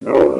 No.